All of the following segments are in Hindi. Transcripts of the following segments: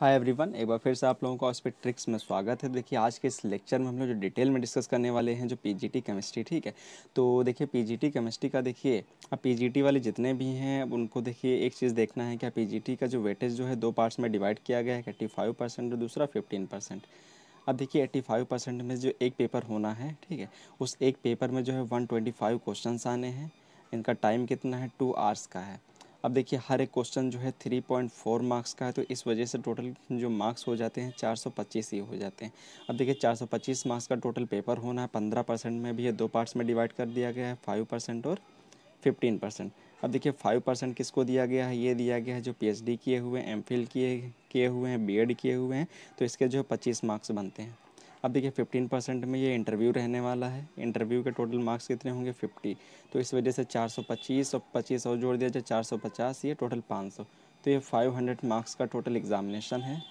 हाय एवरीवन एक बार फिर से आप लोगों को पे ट्रिक्स में स्वागत है। देखिए, आज के इस लेक्चर में हम लोग जो डिटेल में डिस्कस करने वाले हैं, जो पीजीटी केमिस्ट्री ठीक है? तो देखिए पीजीटी केमिस्ट्री का देखिए, अब पीजीटी वाले जितने भी हैं, अब उनको देखिए, एक चीज़ देखना है क्या पीजीटी का जो वेटेज जो है, दो पार्ट्स में डिवाइड किया गया है एट्टी फाइव परसेंट और दूसरा फिफ्टीन परसेंट अब देखिए एट्टी फाइव परसेंट में जो एक पेपर होना है, ठीक है? उस एक पेपर में जो है वन ट्वेंटी फाइव क्वेश्चन आने हैं। इनका टाइम कितना है? टू आवर्स का है। अब देखिए, हर एक क्वेश्चन जो है थ्री पॉइंट फोर मार्क्स का है तो इस वजह से टोटल जो मार्क्स हो जाते हैं, चार सौ पच्चीस ही हो जाते हैं। अब देखिए, चार सौ पच्चीस मार्क्स का टोटल पेपर होना है, पंद्रह परसेंट में भी ये दो पार्ट्स में डिवाइड कर दिया गया है फाइव परसेंट और फिफ्टीन परसेंट अब देखिए फाइव परसेंट किसको दिया गया है? ये दिया गया है जो पीएचडी किए हुए हैं एम किए किए हुए हैं बी किए हुए हैं तो इसके जो पच्चीस मार्क्स बनते हैं। अब देखिए फिफ्टीन परसेंट में ये इंटरव्यू रहने वाला है। इंटरव्यू के टोटल मार्क्स कितने होंगे? फिफ्टी तो इस वजह से चार सौ पच्चीस और पच्चीस और जोड़ दिया जाए, चार सौ पचास, ये टोटल पाँच सौ। तो ये फाइव हंड्रेड मार्क्स का टोटल एग्ज़ामिनेशन है।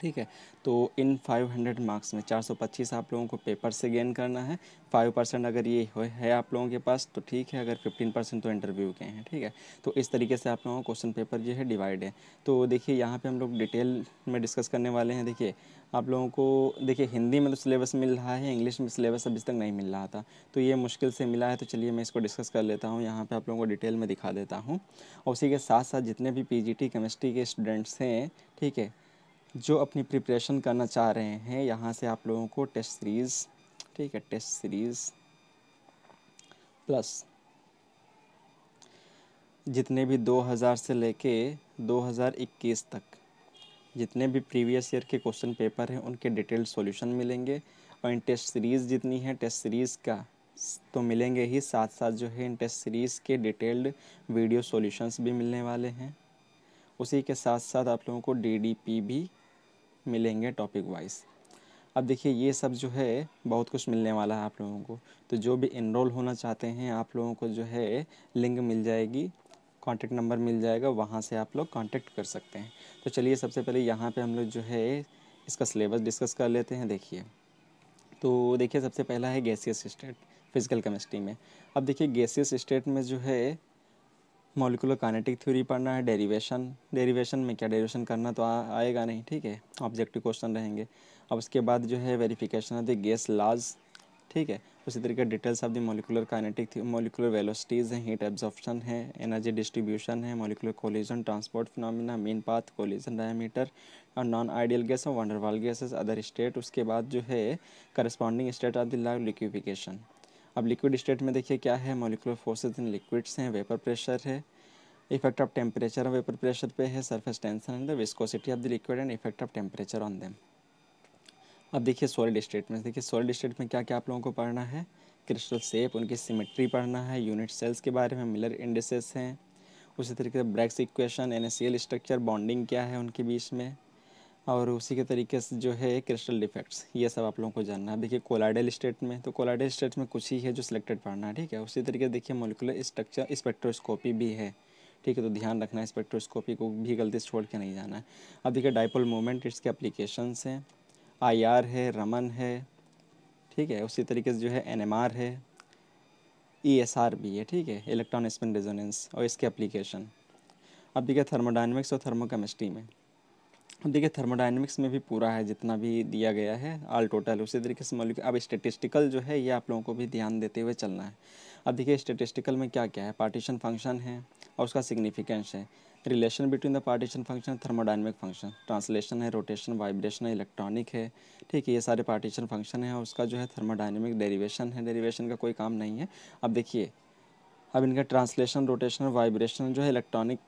ठीक है? तो इन 500 मार्क्स में 425 आप लोगों को पेपर से गेन करना है। 5 परसेंट अगर ये है आप लोगों के पास तो ठीक है, अगर 15 परसेंट तो इंटरव्यू के हैं, ठीक है? तो इस तरीके से आप लोगों का क्वेश्चन पेपर जो है डिवाइड है। तो देखिए, यहाँ पे हम लोग डिटेल में डिस्कस करने वाले हैं। देखिए, आप लोगों को, देखिए, हिंदी में तो सिलेबस मिल रहा है इंग्लिश में सिलेबस अभी तक नहीं मिल रहा था। तो ये मुश्किल से मिला है तो चलिए मैं इसको डिस्कस कर लेता हूँ। यहाँ पे आप लोगों को डिटेल में दिखा देता हूँ। और उसी के साथ साथ जितने भी पीजीटी केमिस्ट्री के स्टूडेंट्स हैं, ठीक है जो अपनी प्रिपरेशन करना चाह रहे हैं, यहाँ से आप लोगों को टेस्ट सीरीज़ ठीक है टेस्ट सीरीज़ प्लस जितने भी 2000 से लेके 2021 तक जितने भी प्रीवियस ईयर के क्वेश्चन पेपर हैं, उनके डिटेल्ड सॉल्यूशन मिलेंगे। और इन टेस्ट सीरीज़ जितनी है टेस्ट सीरीज़ का तो मिलेंगे ही साथ साथ जो है इन टेस्ट सीरीज़ के डिटेल्ड वीडियो सॉल्यूशंस भी मिलने वाले हैं। उसी के साथ साथ आप लोगों को डीडीपी भी मिलेंगे टॉपिक वाइज अब देखिए, ये सब जो है, बहुत कुछ मिलने वाला है आप लोगों को। तो जो भी इनरोल होना चाहते हैं, आप लोगों को जो है लिंक मिल जाएगी कॉन्टेक्ट नंबर मिल जाएगा, वहाँ से आप लोग कॉन्टेक्ट कर सकते हैं। तो चलिए, सबसे पहले यहाँ पे हम लोग जो है, इसका सिलेबस डिस्कस कर लेते हैं, देखिए। तो देखिए, सबसे पहला है गैसियस स्टेट फ़िज़िकल केमिस्ट्री में। अब देखिए गैसियस स्टेट में जो है मोलिकुलर काइनेटिक थ्योरी पढ़ना है डेरिवेशन डेरिवेशन में क्या डेरिवेशन करना तो आ, आएगा नहीं ठीक है? ऑब्जेक्टिव क्वेश्चन रहेंगे। अब उसके बाद जो है वेरिफिकेशन ऑफ़ द गैस लाज ठीक है? उसी तरीके details of the molecular kinetic molecular velocities हैं हीट एब्जॉर्प्शन है एनर्जी डिस्ट्रीब्यूशन है molecular collision transport phenomena mean path collision diameter और नॉन आइडियल गैस और van der Waals gases other state उसके बाद जो है corresponding state of the live liquefaction अब लिक्विड स्टेट में देखिए क्या है? मोलिकुलर फोर्सेज इन लिक्विड्स हैं वेपर प्रेशर है। Effect of temperature vapour pressure पे है surface tension and the viscosity of the liquid and effect of temperature on them अब देखिए सॉलिड स्टेट में, देखिए सॉलिड स्टेट में क्या क्या आप लोगों को पढ़ना है? क्रिस्टल सेप उनकी सिमेट्री पढ़ना है यूनिट सेल्स के बारे में मिलर इंडिसेस हैं। उसी तरीके से Bragg's equation and structure bonding क्या है उनके बीच में? और उसी के तरीके से जो है क्रिस्टल डिफेक्ट्स ये सब आप लोगों को जानना है। देखिए कोलाइडल स्टेट में तो कोलाइडल स्टेट में कुछ ही है जो सिलेक्टेड पढ़ना है, ठीक है? उसी तरीके से देखिए मोलिकुलर स्ट्रक्चर स्पेक्ट्रोस्कोपी भी है, ठीक है? तो ध्यान रखना है स्पेक्ट्रोस्कोपी को भी गलती से छोड़ के नहीं जाना है। अब देखिए डाइपोल मूवमेंट इसके अप्लीकेशंस हैं। आईआर है रमन है, ठीक है? उसी तरीके से जो है एनएमआर है ई एस आर भी है, ठीक है? इलेक्ट्रॉन स्पिन रेजोनेंस और इसके अप्लीकेशन अब देखिए थर्मोडाइनमिक्स और थर्मोकेमिस्ट्री में। देखिए थर्मोडाइनमिक्स में भी पूरा है, जितना भी दिया गया है ऑल टोटल उसी तरीके से मौलिक अब स्टेटिस्टिकल जो है, ये आप लोगों को भी ध्यान देते हुए चलना है। अब देखिए स्टेटिस्टिकल में क्या क्या है? पार्टीशन फ़ंक्शन है और उसका सिग्निफिकेंस है। Relation between the partition function thermodynamic function translation है रोटेशन वाइब्रेशन है इलेक्ट्रॉनिक है। ठीक है, ये सारे पार्टीशन फ़ंक्शन है और उसका जो है थर्मोडाइनमिक डेरिवेशन है। डेरिवेशन का कोई काम नहीं है। अब देखिए, अब इनका ट्रांसलेशन रोटेशन वाइब्रेशन जो है electronic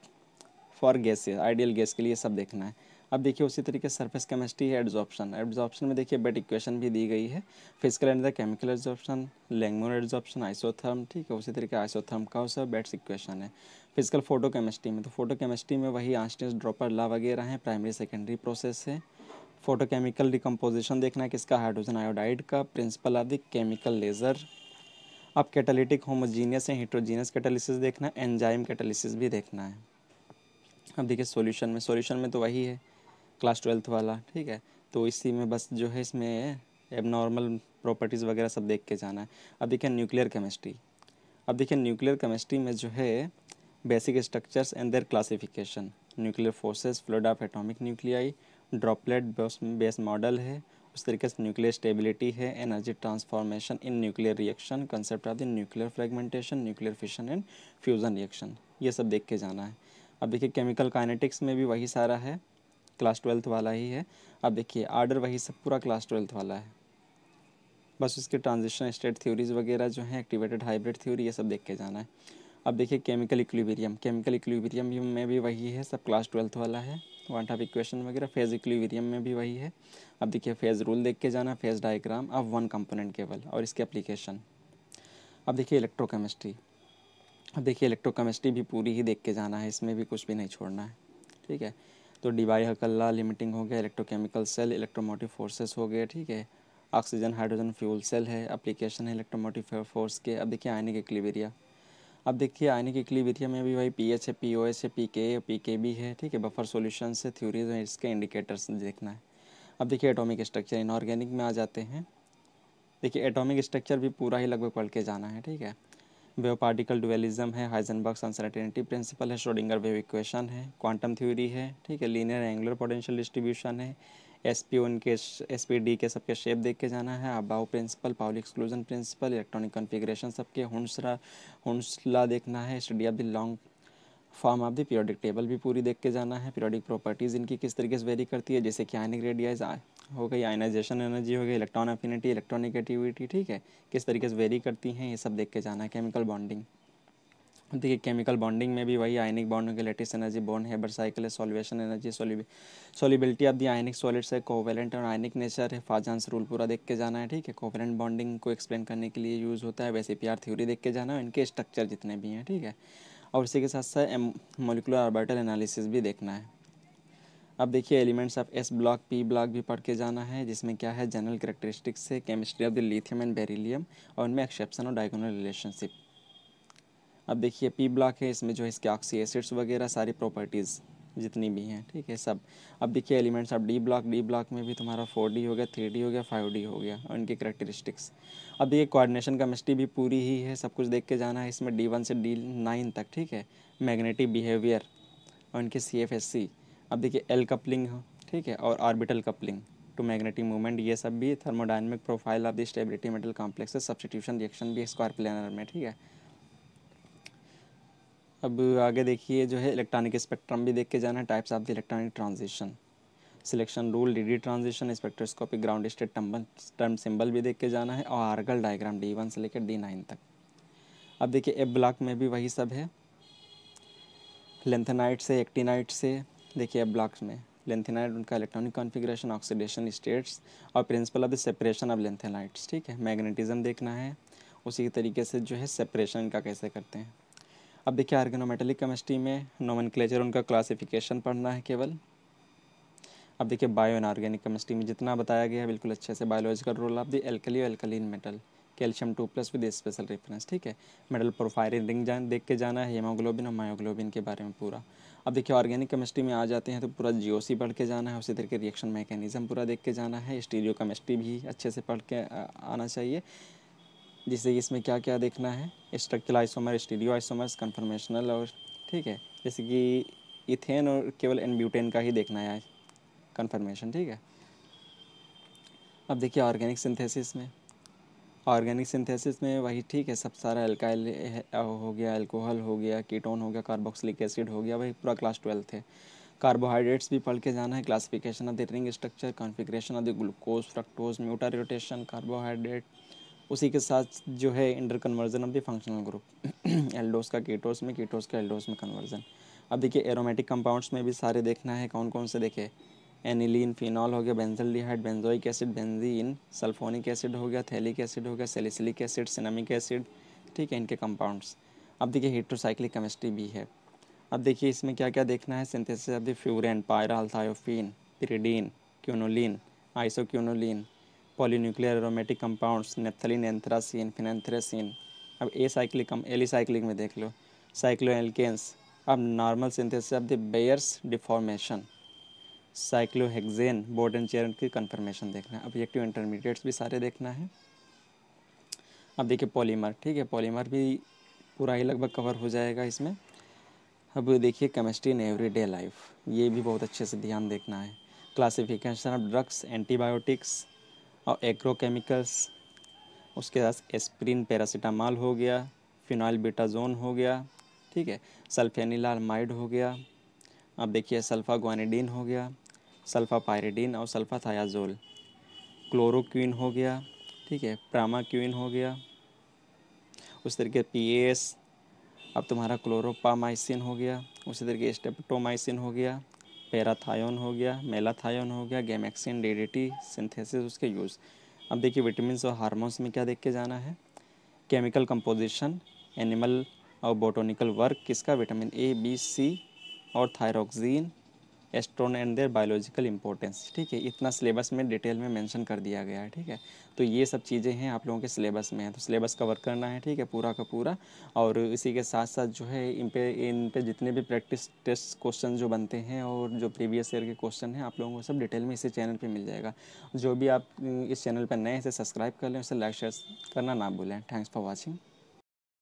for gas ideal gas के लिए सब देखना है। अब देखिए उसी तरीके सरफेस केमिस्ट्री है एड्जॉर्प्शन एड्जॉर्प्शन में देखिए बेट इक्वेशन भी दी गई है। Physical and the chemical adsorption Langmuir adsorption isotherm ठीक है, उसी तरीके आइसोथर्म का उसका बेट्स इक्वेशन है। फ़िज़िकल फ़ोटो केमिस्ट्री में तो फ़ोटो केमिस्ट्री में वही आंस्टेंस ड्रॉपर ला वगैरह हैं प्राइमरी सेकेंडरी प्रोसेस है। फोटोकेमिकल डिकम्पोजिशन देखना है किसका हाइड्रोजन आयोडाइड का principle of the chemical laser अब कैटालिटिक होमोजीनियस है हिट्रोजीनियस कैटालिसिस देखना है एंजाइम कैटालिसिस भी देखना है। अब देखिए सॉल्यूशन में सॉल्यूशन में तो वही है। क्लास ट्वेल्थ वाला, ठीक है? तो इसी में बस जो है इसमें एब नॉर्मल प्रॉपर्टीज़ वगैरह सब देख के जाना है। अब देखिए न्यूक्लियर केमिस्ट्री अब देखिए न्यूक्लियर केमिस्ट्री में जो है basic structures and their classification nuclear forces flood of atomic nuclei droplet based model है, उस तरीके से न्यूक्लियर स्टेबिलिटी है energy transformation in nuclear reaction concept of the nuclear fragmentation nuclear fission and fusion reaction ये सब देख के जाना है। अब देखिए केमिकल काइनेटिक्स में भी वही सारा है। क्लास ट्वेल्थ वाला ही है। अब देखिए, आर्डर वही सब पूरा क्लास ट्वेल्थ वाला है। बस उसके ट्रांजिशन स्टेट थ्योरीज वगैरह जो हैं एक्टिवेटेड हाइब्रिड थ्योरी ये सब देख के जाना है। अब देखिए केमिकल इक्विलिब्रियम केमिकल इक्विलिब्रियम में भी वही है, सब क्लास ट्वेल्थ वाला है। वन ऑफ़ इक्वेशन वगैरह फ़ेज़ इक्विलिब्रियम में भी वही है। अब देखिए फ़ेज़ रूल देख के जाना फ़ेज़ डायग्राम अब वन कंपोनेंट केवल और इसके एप्लीकेशन अब देखिए इलेक्ट्रोकेमिस्ट्री अब देखिए इलेक्ट्रोकेमिस्ट्री भी पूरी ही देख के जाना है, इसमें भी कुछ भी नहीं छोड़ना है। ठीक है? तो डिवाई हकल्ला, लिमिटिंग हो गया इलेक्ट्रोकेमिकल सेल इलेक्ट्रोमोटिव फोर्सेस हो गए, ठीक है। ऑक्सीजन हाइड्रोजन फ्यूल सेल है एप्लीकेशन है इलेक्ट्रोमोटिव फोर्स के। अब देखिए आयनिक एक्लिवेरिया अब देखिए आयनिक एक्लिवेरिया में भी भाई पी एच है पी ओ एस है पी के पी के भी है, ठीक है। बफर सोल्यूशन से थ्योरीज है, इसके इंडिकेटर्स देखना है। अब देखिए एटॉमिक स्ट्रक्चर इनऑर्गेनिक में आ जाते हैं। देखिए एटॉमिक स्ट्रक्चर भी पूरा ही लगभग पढ़ के जाना है, ठीक है। वेव पार्टिकल डुअलिज्म है, हाइजनबर्ग अनसर्टेनिटी प्रिंसिपल है, श्रोडिंगर वेव इक्वेशन है, क्वांटम थ्योरी है, ठीक है, लीनियर एंगुलर पोटेंशियल डिस्ट्रीब्यूशन है एस पी उनके एस पी डी के सबके शेप देख के जाना है, Aufbau principle, Pauli exclusion principle, electronic configuration सबके, हुंसरा, हुंसला देखना है, study of the long form of the periodic table भी पूरी देख के जाना है, पीरियोडिक प्रॉपर्टीज़ इनकी किस तरीके से वेरी करती है, जैसे कि आयनिक रेडियाइज हो गई आयनाइजेशन एनर्जी हो गई इलेक्ट्रॉन अफिनिटी इलेक्ट्रॉनिक ठीक है? किस तरीके से वेरी करती हैं, ये सब देख के जाना है केमिकल बॉन्डिंग देखिए केमिकल बॉन्डिंग में भी वही आयनिक बॉन्ड हो गया लेटिस एनर्जी बॉन्ड है साइकिल है solvation energy solubility of the ionic solids है कोवेलेंट और आयनिक नेचर है फाजांस रूल पूरा देख के जाना है, ठीक है? कोवेलेंट बॉन्डिंग को एक्सप्लेन करने के लिए यूज़ होता है, वैसे पी थ्योरी देख के जाना है, इनके स्ट्रक्चर जितने भी हैं, ठीक है? और इसी के साथ साथ मोलिकुलर ऑर्बिटल एनालिसिस भी देखना है। अब देखिए elements of S block, P block भी पढ़ के जाना है, जिसमें क्या है, जनरल करेक्टरिस्टिक्स है chemistry of the lithium and beryllium और उनमें एक्सेप्शन और डायगोनल रिलेशनशिप। अब देखिए, पी ब्लॉक है, इसमें जो है इसके ऑक्सी एसिड्स वगैरह सारी प्रॉपर्टीज़ जितनी भी हैं, ठीक है, सब। अब देखिए elements of D block D block में भी तुम्हारा फोर डी हो गया, थ्री डी हो गया, फाइव डी हो गया, और इनकी करेक्टरिस्टिक्स अब देखिए कोऑर्डिनेशन केमिस्ट्री भी पूरी ही है, सब कुछ देख के जाना है इसमें, डी वन से डी नाइन तक, ठीक है मैग्नेटिक बिहेवियर और इनके सी एफ़ एस सी अब देखिए एल कपलिंग ठीक है, और orbital coupling to magnetic movement ये सब भी thermodynamic profile of the stability metal complex substitution reaction भी स्क्वायर प्लेनर में, ठीक है। अब आगे देखिए, जो है इलेक्ट्रॉनिक स्पेक्ट्रम भी देख के जाना है types of the electronic transition selection rule D D transition spectroscopic ground state term symbol भी देख के जाना है, और आर्गल डायग्राम डी वन से लेकर डी नाइन तक। अब देखिए ए ब्लॉक में भी वही सब है लेंथनाइट से एक्टिनाइट से देखिए अब ब्लॉक्स में लेंथेनाइट उनका इलेक्ट्रॉनिक कॉन्फ़िगरेशन ऑक्सीडेशन स्टेट्स और principle of the separation of lanthanides ठीक है? मैग्नेटिज्म देखना है, उसी तरीके से जो है सेपरेशन का कैसे करते हैं? अब देखिए आर्गेनोमेटेलिक केमिस्ट्री में नोमन उनका क्लासिफिकेशन पढ़ना है केवल। अब देखिए बायो एन ऑर्गेनिक केमिस्ट्री में जितना बताया गया है, बिल्कुल अच्छे से biological role of the alkali alkaline metal calcium two plus with special reference, ठीक है? मेडल प्रोफ़ाइल रिंग जान, देख के जाना है, हेमोग्लोबिन और मायोग्लोबिन के बारे में पूरा। अब देखिए, ऑर्गेनिक केमिस्ट्री में आ जाते हैं तो पूरा जियोसी पढ़ के जाना है, उसी तरह के रिएक्शन मैकेनिज्म पूरा देख के जाना है स्टीरियो केमिस्ट्री भी अच्छे से पढ़ के आना चाहिए। जिससे इसमें क्या क्या देखना है? Structural isomer stereo isomers conformational और, ठीक है? जैसे कि इथेन और केवल एनब्यूटेन का ही देखना है कन्फर्मेशन ठीक है? अब देखिए, ऑर्गेनिक सिंथेसिस में। ऑर्गेनिक सिंथेसिस में वही ठीक है, सब सारा एल्काइल हो गया अल्कोहल हो गया कीटोन हो गया कार्बोक्सिलिक एसिड हो गया, वही पूरा क्लास ट्वेल्थ है कार्बोहाइड्रेट्स भी पढ़ के जाना है classification of the ring structure configuration of the glucose fructose mutarotation carbohydrate उसी के साथ जो है inter conversion of the functional group aldose का कीटोस में कीटोस का एल्डोस में कन्वर्जन अब देखिए एरोमेटिक कंपाउंड्स में भी सारे देखना है कौन कौन से देखे? एनिलीन, फिनॉल हो गया benzaldehyde benzoic acid, benzene, sulphonic acid हो गया, थैलिक एसिड हो गया, सेलिसिलिक एसिड, सिनामिक एसिड, ठीक है, इनके कंपाउंड्स। अब देखिए, हीट्रोसाइक्लिक केमिस्ट्री भी है। अब देखिए, इसमें क्या क्या देखना है? Synthesis of the furan, pyrrole, thiophene pyridine quinoline isoquinoline polynuclear aromatic compounds naphthalene anthracene phenanthrene अब ए साइक्लिक एली साइक्लिक में देख लो। साइक्लो एल्केन्स अब normal synthesis of the Baeyer's deformation cyclohexane boat and chair की कन्फर्मेशन देखना है। ऑब्जेक्टिव इंटरमीडिएट्स भी सारे देखना है। अब देखिए पॉलीमर ठीक है? पॉलीमर भी पूरा ही लगभग कवर हो जाएगा इसमें। अब देखिए chemistry in everyday life ये भी बहुत अच्छे से ध्यान देखना है। क्लासिफिकेशन ऑफ़ ड्रग्स एंटीबायोटिक्स और एग्रोकेमिकल्स उसके बाद एस्प्रिन पैरासीटामॉल हो गया फिनाइल बेटाजोन हो गया, ठीक है? सल्फेनिलामाइड हो गया। अब देखिए सल्फा ग्वानिडीन हो गया। सल्फा पायरिडीन और सल्फा थायाजोल क्लोरोक्विन हो गया, ठीक है, प्रामाक्विन हो गया। उस तरीके पी एस अब तुम्हारा क्लोरोपामाइसिन हो गया। उसी तरीके स्टेप्टोमाइसिन हो गया, पैराथायोन हो गया, मेलाथायोन हो गया, गैमेक्सिन, डेडिटी, सिंथेसिस उसके यूज़। अब देखिए विटामिन और हार्मोन्स में क्या देख के जाना है। केमिकल कंपोजिशन, एनिमल और बोटोनिकल वर्क, किसका? विटामिन ए, बी, सी और thyroxine. Estrone and their biological importance ठीक है, इतना सिलेबस में डिटेल में मेंशन कर दिया गया है, ठीक है? तो ये सब चीज़ें हैं आप लोगों के सिलेबस में है। तो सिलेबस कवर करना है, ठीक है? पूरा का पूरा। और इसी के साथ साथ जो है, इन पे इन पे जितने भी प्रैक्टिस टेस्ट क्वेश्चन जो बनते हैं और जो प्रीवियस ईयर के क्वेश्चन हैं, आप लोगों को सब डिटेल में इसी चैनल पर मिल जाएगा। जो भी आप, इस चैनल पर नए से सब्सक्राइब कर लें, उसे लाइक शेयर करना ना भूलें। Thanks for watching